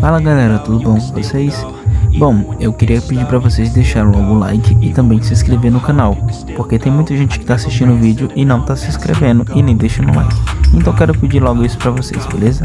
Fala galera, tudo bom com vocês? Bom, eu queria pedir para vocês deixarem logo o like e também se inscrever no canal, porque tem muita gente que tá assistindo o vídeo e não tá se inscrevendo e nem deixando like. Então quero pedir logo isso para vocês, beleza?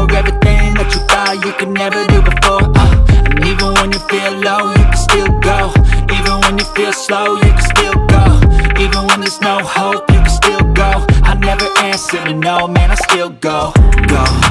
go, go,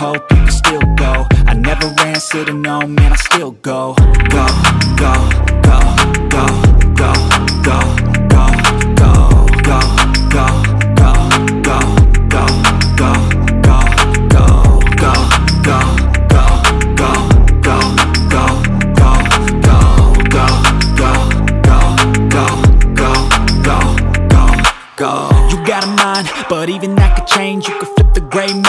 hope, you can still go. I never answer to no, man, I still go, go, go, go, go, go, go,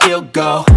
still go.